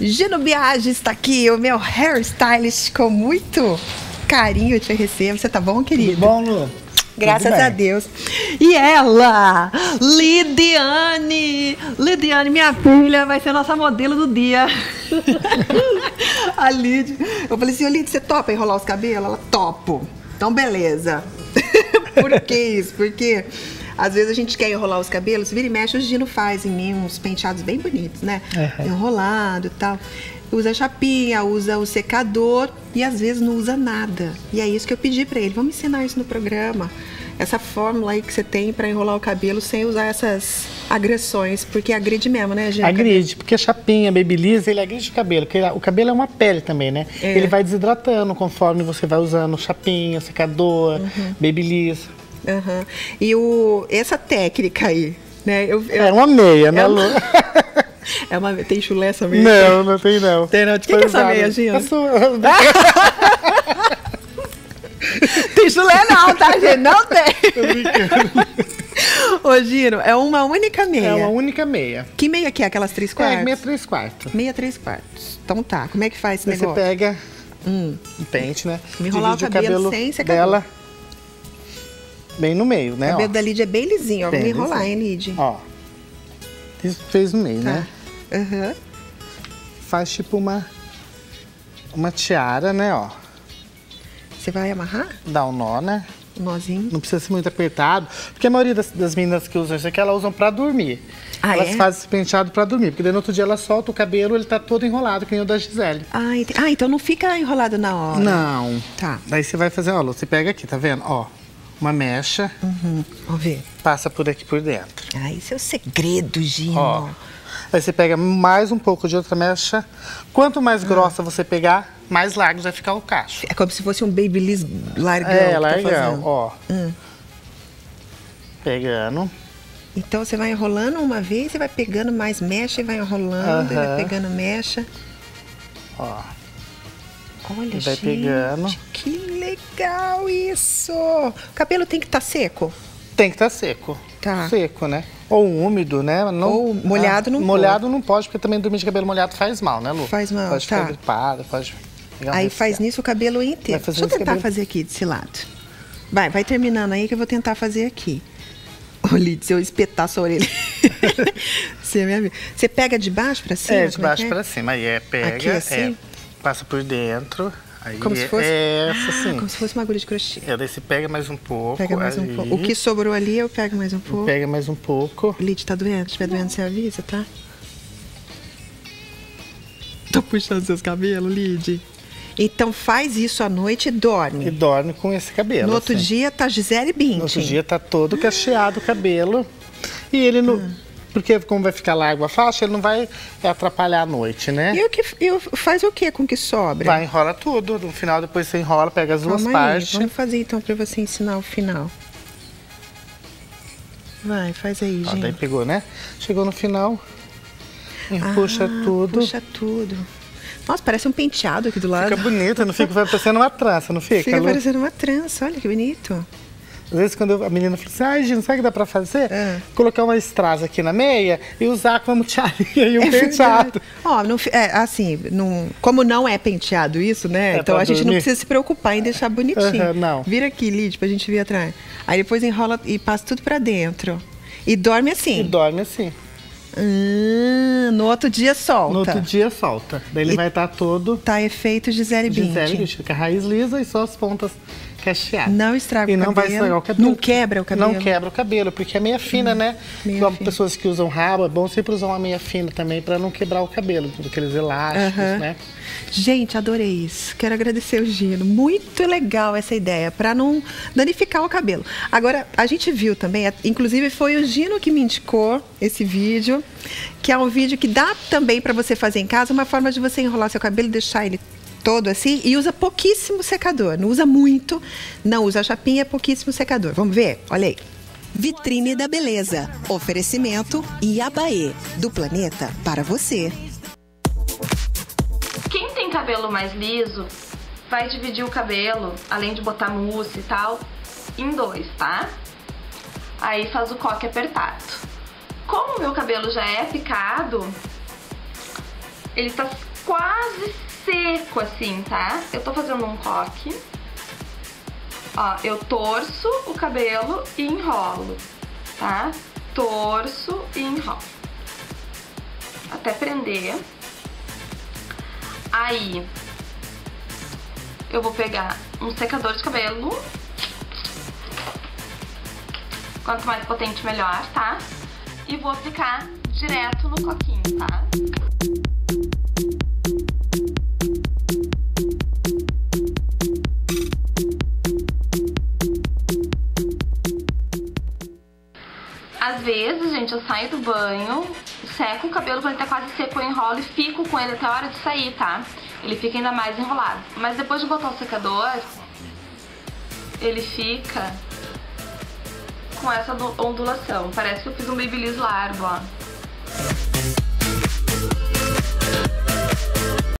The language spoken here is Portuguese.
Gino Biagi está aqui, o meu hairstylist com muito carinho te recebo. Você tá bom, querido? Tudo bom, Lu? Graças a Deus. E ela, Lidiane. Lidiane, minha filha, vai ser nossa modelo do dia. a Lid. Eu falei assim, Lid, você topa enrolar os cabelos? Ela, topo. Então, beleza. Por que isso? Porque às vezes a gente quer enrolar os cabelos, vira e mexe, o Gino faz em mim uns penteados bem bonitos, né? Uhum. Enrolado e tal. Usa chapinha, usa o secador e às vezes não usa nada. E é isso que eu pedi para ele. Vamos ensinar isso no programa. Essa fórmula aí que você tem para enrolar o cabelo sem usar essas agressões, porque agride mesmo, né, gente? Agride, porque a chapinha, babyliss, ele agride o cabelo, porque o cabelo é uma pele também, né? É. Ele vai desidratando conforme você vai usando chapinha, secador, Uhum. babyliss. Aham. E o, essa técnica aí, né? Eu, eu- É uma meia, né, É Lu? é uma, tem chulé essa meia? Não, não tem não. Tem não. De quem que é essa meia. Gino? É sua. Tem chulé não, tá, gente? Não tem. Tô brincando. Ô, Gino, é uma única meia. É uma única meia. Que meia que é? Aquelas três quartos? É, meia três quartos. Meia três quartos. Então tá, como é que faz esse Aí você negócio? pega Hum. um pente, né? Me enrolar o Divide cabelo sem secador. dela bem no meio, O né? cabelo ó. da Lid é bem lisinho, ó. Vou Bem me enrolar, lisinho. hein, Lid? Ó. Isso fez no meio, Tá. né? Aham. Faz tipo uma uma tiara, né, ó. Você vai amarrar Dá um nó, né? o nozinho? Não precisa ser muito apertado, porque a maioria das, das meninas que usam isso aqui, elas usam pra dormir. Ah, elas é? fazem esse penteado pra dormir, porque daí no outro dia ela solta o cabelo, ele tá todo enrolado, que nem o da Gisele. Ah, ente- ah, então não fica enrolado na hora. Não. Tá. Daí você vai fazer, ó, Lu, você pega aqui, tá vendo? Ó, uma mecha, Uhum. Vamos ver. passa por aqui por dentro. Ah, isso é o segredo, Gino. Ó. Aí você pega mais um pouco de outra mecha. Quanto mais Ah. grossa você pegar, mais largo vai ficar o cacho. É como se fosse um babyliss largão. É, tá largão, fazendo. ó. Hum. Pegando. Então você vai enrolando uma vez e vai pegando mais mecha e vai enrolando, e vai pegando mecha. Ó. Olha, Vai gente, pegando. que legal isso! O cabelo tem que estar seco? Tem que estar seco. Tá. Seco, né? Ou úmido, né? Não, Ou molhado não Molhado não pode, porque também dormir de cabelo molhado faz mal, né, Lu? Faz mal, Pode tá. ficar gripada, pode... Aí faz nisso o cabelo inteiro. Deixa eu tentar cabelo. fazer aqui desse lado. Vai, vai terminando aí que eu vou tentar fazer aqui. Ô, se eu espetar sua orelha. Você, é minha amiga. Você pega de baixo pra cima? É, de Como baixo é? pra cima. Aí é, pega, Aqui, assim? Passa por dentro. Aí Como se é- fosse. É, Ah, essa assim. Como se fosse uma agulha de crochê. É, daí você pega mais um pouco. Pega mais um pouco. O que sobrou ali, eu pego mais um pouco. Pega mais um pouco. Lid, tá doendo? Se estiver doendo, você avisa, tá? Tô puxando seus cabelos, Lid. Então faz isso à noite e dorme. E dorme com esse cabelo. no outro assim. dia tá Gisele Bündchen. No outro dia tá todo cacheado o cabelo. E ele não. Ah. Porque como vai ficar largo a faixa, ele não vai atrapalhar a noite, né? E o que e faz o que com que sobra? Vai, enrola tudo. No final, depois você enrola, pega as duas Calma aí, partes. Vamos fazer então pra você ensinar o final. Vai, faz aí, Ó, gente. daí pegou, né? Chegou no final. Ah, puxa tudo. Puxa tudo. Nossa, parece um penteado aqui do lado. Fica bonito, não fica vai parecendo uma trança, não fica? Fica Lu? parecendo uma trança, olha que bonito. Às vezes quando a menina fala assim, ai, Gino, sabe o que dá pra fazer? É. Colocar uma estrasa aqui na meia e usar como tiarinha e um É penteado. Ó, não, fi- é, assim, não, como não é penteado isso, né? É então a gente não dormir. precisa se preocupar em deixar bonitinho. Aham, não. Vira aqui, Lid, pra gente ver atrás. Aí depois enrola e passa tudo pra dentro. E dorme E assim. dorme assim. Ah, no outro dia solta. No outro dia solta. Daí ele E- vai estar todo Tá efeito Gisele Gisele, Bündchen. Bündchen, com a raiz lisa e só as pontas cacheadas. Não estraga e o não vai cabelo. estragar o cabelo. Não quebra o cabelo. Hum, Não quebra o cabelo, porque é meia fina, né? meia Igual fina. pessoas que usam rabo, é bom sempre usar uma meia fina também para não quebrar o cabelo, tudo aqueles elásticos, Aham. né? Gente, adorei isso. Quero agradecer o Gino. Muito legal essa ideia, para não danificar o cabelo. Agora, a gente viu também, inclusive foi o Gino que me indicou esse vídeo, que é um vídeo que dá também para você fazer em casa, uma forma de você enrolar seu cabelo e deixar ele todo assim e usa pouquíssimo secador. Não usa muito, não usa chapinha, pouquíssimo secador. Vamos ver? Olha aí. Vitrine da Beleza. Oferecimento Iabaê. Do planeta para você. Quem tem cabelo mais liso vai dividir o cabelo, além de botar mousse e tal, em dois, tá? Aí faz o coque apertado. Como o meu cabelo já é picado, ele tá quase seco assim, tá? Eu tô fazendo um coque. Ó, eu torço o cabelo e enrolo, tá? Torço e enrolo. Até prender. Aí, eu vou pegar um secador de cabelo. Quanto mais potente, melhor, tá? E vou aplicar direto no coquinho, tá? Às vezes, gente, eu saio do banho, seco o cabelo quando ele tá quase seco, eu enrolo e fico com ele até a hora de sair, tá? Ele fica ainda mais enrolado. Mas depois de botar o secador, ele fica com essa ondulação. Parece que eu fiz um babyliss largo, ó.